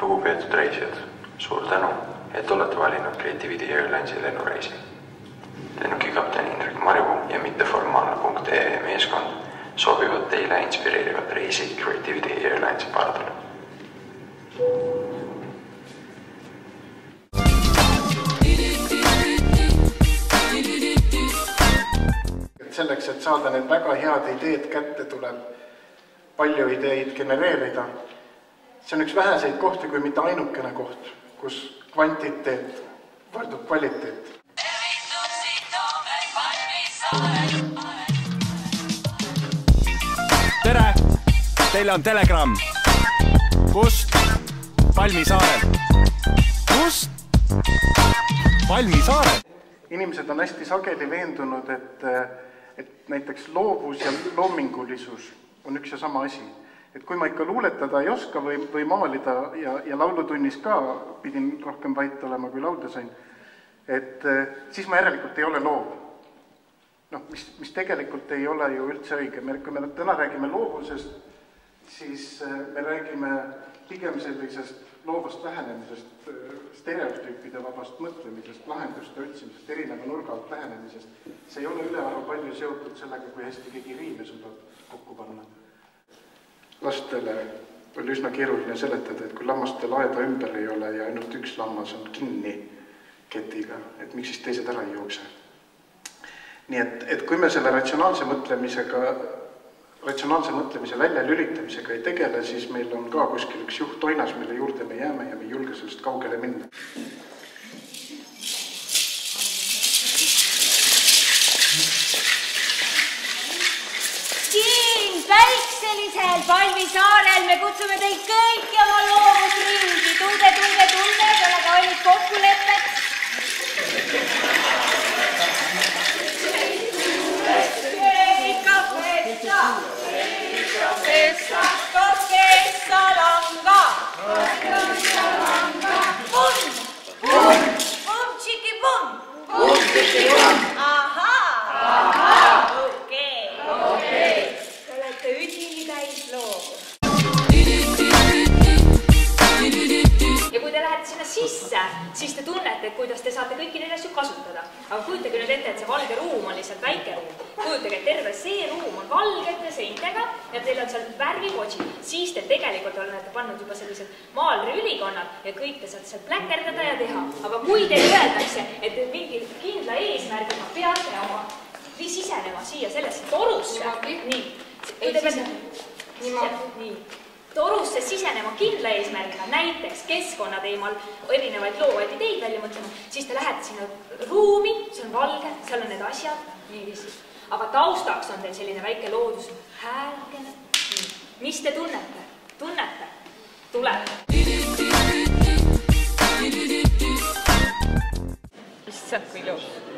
lugupeetud reisijad, suur tänu, et olete valinud Creativity Airlinesi lennureisi. lennukikapten Indrek Marju ja mitteformaalne.ee meeskond soovivad teile inspireerivat reisi Creativity Airlinesi pardale. et selleks, et saada need väga head ideed kätte, tuleb palju ideid genereerida. See on üks väheseid kohti, kui mitte ainukene koht, kus kvantiteet võrdub kvaliteet. tere, teile on telegramm. kust? Palmisaarelt. kust? Palmisaarelt. inimesed on hästi sageli veendunud, et, et näiteks loovus ja loomingulisus on üks ja sama asi. Et kui ma ikka luuletada ei oska või, või maalida ja, ja laulutunnis ka pidin rohkem vait olema, kui laulda sain, et siis ma järelikult ei ole loov. noh, mis, mis tegelikult ei ole ju üldse õige, me, kui me täna räägime loovusest, siis me räägime pigem sellisest loovast lähenemisest, stereotüüpide vabast mõtlemisest, lahenduste otsimisest, erineva nurga alt lähenemisest. see ei ole ülearu palju seotud sellega, kui hästi keegi riime suudab kokku panna. Lastele oli üsna keeruline seletada, et kui lammastel aeda ümber ei ole ja ainult üks lammas on kinni ketiga, et miks siis teised ära ei jookse. nii et, et kui me selle ratsionaalse mõtlemisega ratsionaalse mõtlemise väljalülitamisega ei tegele, siis meil on ka kuskil üks juhtoinas, mille juurde me jääme ja me ei julge sellest kaugele minna. Päikselisel Palmisaarel me kutsume teid kõiki oma loovusringi. tulge, tulge, tulge, sellega olid kokkulepped. Kuidas te saate kõiki neid asju kasutada. aga kujutage nüüd ette, et see valge ruum on lihtsalt väike ruum. kujutage, et terve see ruum on valgete seintega ja teil on seal värvikotsid, siis te tegelikult olete pannud juba sellised maalriülikonnad ja kõik te saate seal pläkerdada ja teha. aga kui teile öeldakse, et mingi kindla eesmärgiga peate oma sisenema siia sellesse torusse, nii, te peate niimoodi, nii torusse sisenema kindla eesmärgiga, näiteks keskkonna teemal erinevaid loovaid ideid välja mõtlema, siis te lähete sinna ruumi, see on valge, seal on need asjad, niiviisi. aga taustaks on teil selline väike loodus, häälkene. mis te tunnete? tunnete? tuleb. issand, kui ilus